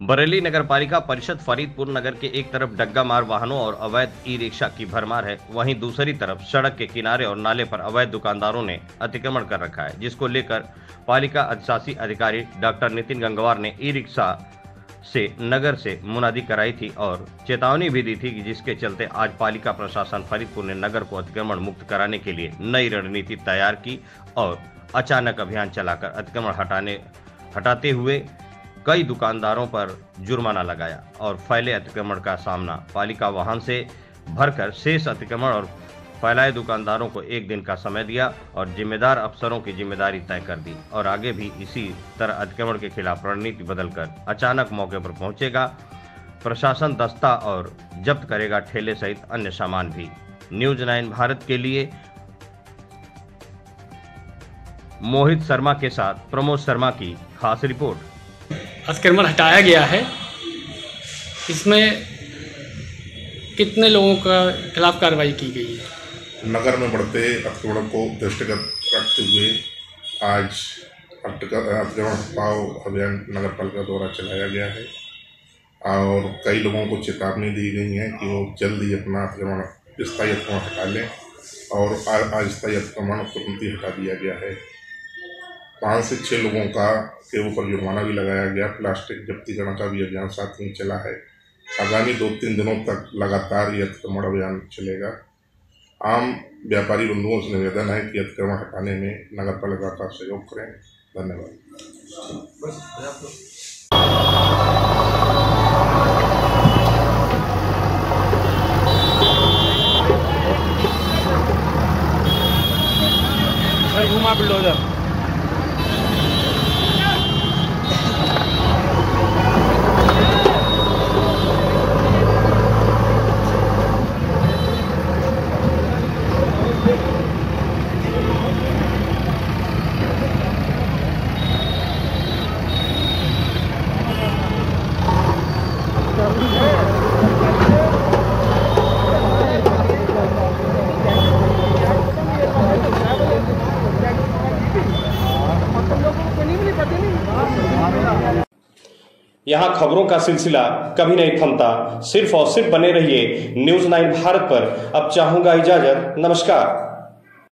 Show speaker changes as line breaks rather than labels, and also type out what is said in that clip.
बरेली नगर पालिका परिषद फरीदपुर नगर के एक तरफ़ डग्गा मार वाहनों और अवैध ई रिक्शा की भरमार है। वहीं दूसरी तरफ़ सड़क के किनारे और नाले पर अवैध दुकानदारों ने अतिक्रमण कर रखा है, जिसको लेकर पालिका अधिशासी अधिकारी डॉक्टर नितिन गंगवार ने ई रिक्शा से नगर से मुनादी कराई थी और चेतावनी भी दी थी कि जिसके चलते आज पालिका प्रशासन फरीदपुर ने नगर को अतिक्रमण मुक्त कराने के लिए नई रणनीति तैयार की और अचानक अभियान चलाकर अतिक्रमण हटाने हटाते हुए कई दुकानदारों पर जुर्माना लगाया और फैले अतिक्रमण का सामना पालिका वाहन से भरकर शेष अतिक्रमण और फैलाए दुकानदारों को एक दिन का समय दिया और जिम्मेदार अफसरों की ज़िम्मेदारी तय कर दी और आगे भी इसी तरह अतिक्रमण के खिलाफ रणनीति बदलकर अचानक मौके पर पहुंचेगा। प्रशासन दस्ता और जब्त करेगा ठेले सहित अन्य सामान भी। न्यूज़ नाइन भारत के लिए मोहित शर्मा के साथ प्रमोद शर्मा की खास रिपोर्ट।
अतिक्रमण हटाया गया है। इसमें कितने लोगों का खिलाफ कार्रवाई की गई है?
नगर में बढ़ते अतिक्रमण को दृष्टिगत रखते हुए आज अतिक्रमण हटाओ अभियान नगर पालिका द्वारा चलाया गया है। और कई लोगों को चेतावनी दी गई है कि वो जल्द ही अपना अतिक्रमण, स्थायी अतिक्रमण हटा लें। और अस्थायी अतिक्रमण तुरंत ही हटा दिया गया है। पाँच से छः लोगों का के ऊपर जुर्माना भी लगाया गया। प्लास्टिक जब्तीकरण का भी अभियान साथ ही चला है। आगामी दो तीन दिनों तक लगातार ये अतिक्रमण अभियान चलेगा। आम व्यापारी बंधुओं से निवेदन है कि अतिक्रमण हटाने में नगर पालिका का सहयोग करें। धन्यवाद।
घुमा
यहाँ खबरों का सिलसिला कभी नहीं थमता। सिर्फ़ और सिर्फ़ बने रहिए न्यूज़ नाइन भारत पर। अब चाहूँगा इजाज़त। नमस्कार।